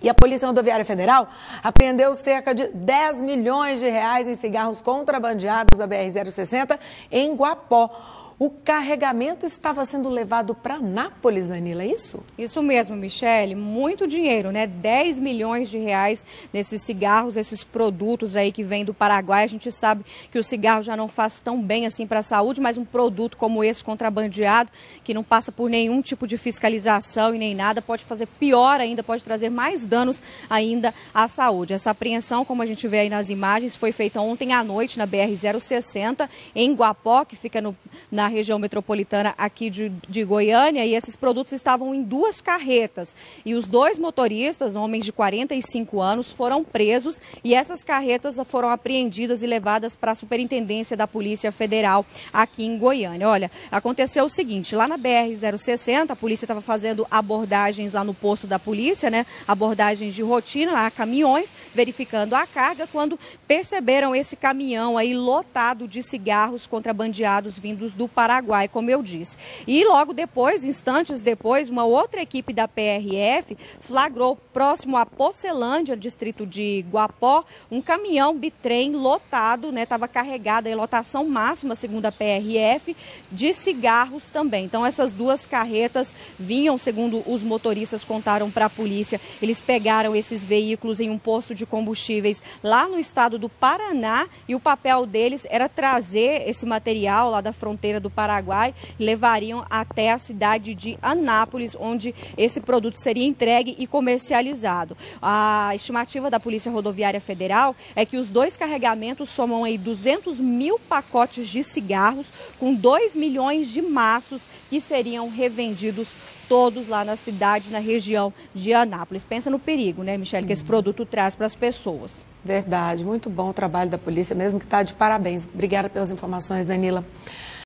E a Polícia Rodoviária Federal apreendeu cerca de 10 milhões de reais em cigarros contrabandeados da BR-060 em Guapó. O carregamento estava sendo levado para Nápoles, Danila, é isso? Isso mesmo, Michele. Muito dinheiro, né? 10 milhões de reais nesses cigarros, esses produtos aí que vêm do Paraguai. A gente sabe que o cigarro já não faz tão bem assim para a saúde, mas um produto como esse contrabandeado, que não passa por nenhum tipo de fiscalização e nem nada, pode fazer pior ainda, pode trazer mais danos ainda à saúde. Essa apreensão, como a gente vê aí nas imagens, foi feita ontem à noite na BR-060, em Guapó, que fica no, na região metropolitana aqui de, de Goiânia e esses produtos estavam em duas carretas. E os dois motoristas, homens de 45 anos, foram presos e essas carretas foram apreendidas e levadas para a Superintendência da Polícia Federal aqui em Goiânia. Olha, aconteceu o seguinte, lá na BR-060, a polícia estava fazendo abordagens lá no posto da polícia, né? Abordagens de rotina a caminhões, verificando a carga, quando perceberam esse caminhão aí lotado de cigarros contrabandeados vindos do Paraguai, como eu disse. E logo depois, instantes depois, uma outra equipe da PRF flagrou próximo a Pocelândia, distrito de Guapó, um caminhão bitrem lotado, né? Estava carregado, a lotação máxima, segundo a PRF, de cigarros também. Então, essas duas carretas vinham, segundo os motoristas contaram para a polícia, eles pegaram esses veículos em um posto de combustíveis lá no estado do Paraná e o papel deles era trazer esse material lá da fronteira do do Paraguai levariam até a cidade de Anápolis, onde esse produto seria entregue e comercializado. A estimativa da Polícia Rodoviária Federal é que os dois carregamentos somam aí 200 mil pacotes de cigarros com 2 milhões de maços que seriam revendidos todos lá na cidade, na região de Anápolis. Pensa no perigo, né, Michele, que esse produto traz para as pessoas. Verdade, muito bom o trabalho da polícia, mesmo que está de parabéns. Obrigada pelas informações, Danila.